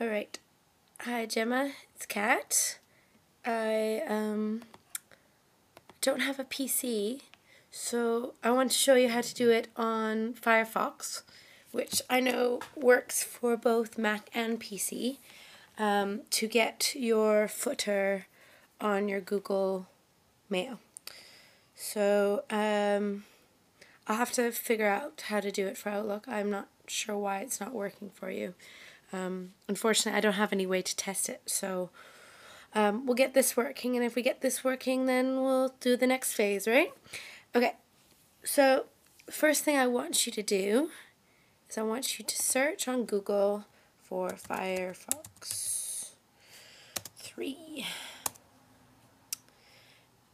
Alright. Hi Gemma, it's Kat. I um don't have a PC, so I want to show you how to do it on Firefox, which I know works for both Mac and PC, um, to get your footer on your Google Mail. So um, I'll have to figure out how to do it for Outlook. I'm not sure why it's not working for you. Um, unfortunately, I don't have any way to test it, so um, we'll get this working, and if we get this working, then we'll do the next phase, right? Okay, so first thing I want you to do is I want you to search on Google for Firefox 3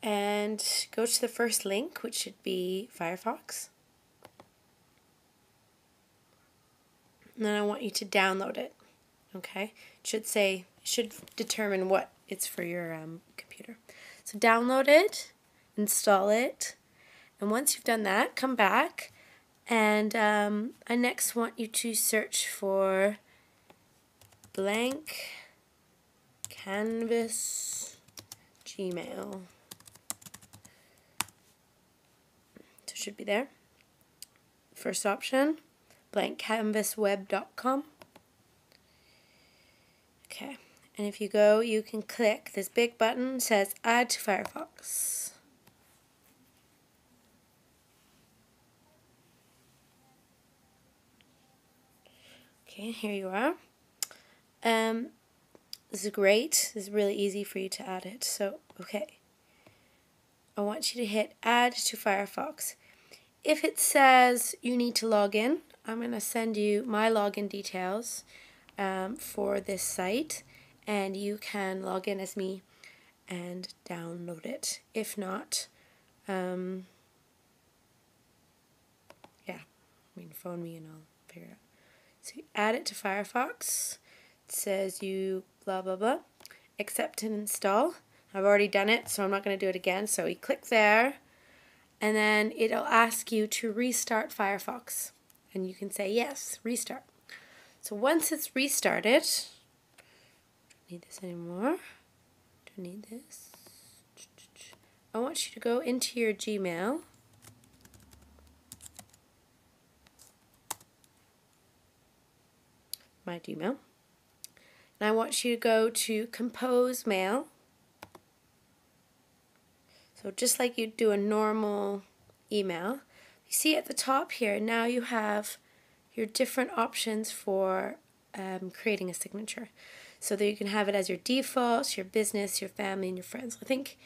and go to the first link, which should be Firefox. And then I want you to download it. Okay, it should say, it should determine what it's for your um, computer. So download it, install it, and once you've done that, come back and um, I next want you to search for blank canvas gmail. So it should be there. First option, blankcanvasweb.com. Okay, and if you go, you can click this big button says Add to Firefox. Okay, here you are. Um, this is great. This is really easy for you to add it. So, okay. I want you to hit Add to Firefox. If it says you need to log in, I'm going to send you my login details um, for this site and you can log in as me and download it. If not, um, yeah, I mean, phone me and I'll figure it out. So you add it to Firefox. It says you blah blah blah. Accept and install. I've already done it, so I'm not going to do it again. So you click there, and then it'll ask you to restart Firefox. And you can say yes, restart. So once it's restarted, don't need this anymore. Don't need this. I want you to go into your Gmail. My Gmail. And I want you to go to Compose Mail. So just like you do a normal email, you see at the top here, now you have your different options for um, creating a signature. So that you can have it as your default, your business, your family, and your friends. I think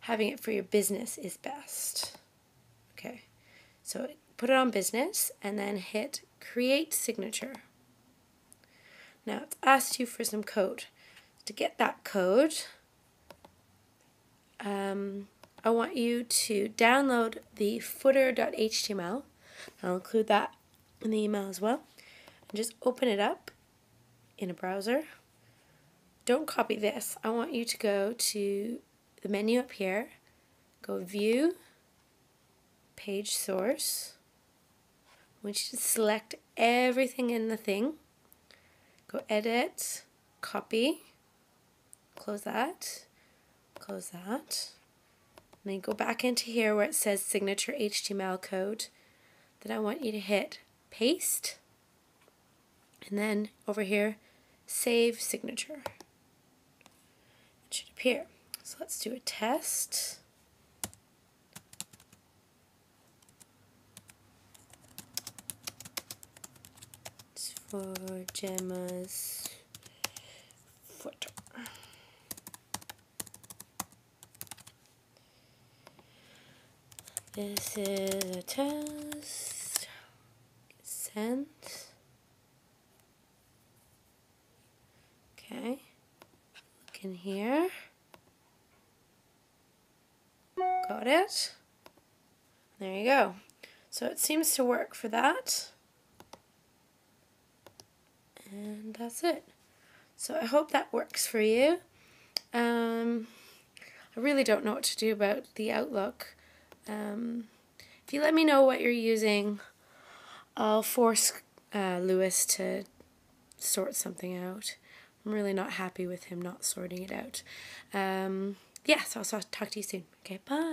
having it for your business is best. Okay, so put it on business and then hit create signature. Now it's asked you for some code. To get that code, um, I want you to download the footer.html. I'll include that in the email as well. And just open it up in a browser. Don't copy this. I want you to go to the menu up here, go View, Page Source. I want you to select everything in the thing. Go Edit, Copy, close that, close that. Then go back into here where it says Signature HTML code. Then I want you to hit Paste. And then over here, Save Signature. It should appear. So let's do a test. It's for Gemma's footer. This is a test. Sent. Okay. Look in here. Got it. There you go. So it seems to work for that. And that's it. So I hope that works for you. Um, I really don't know what to do about the Outlook. Um, if you let me know what you're using, I'll force uh, Lewis to sort something out. I'm really not happy with him not sorting it out. Um, yeah, so I'll talk to you soon. Okay, bye.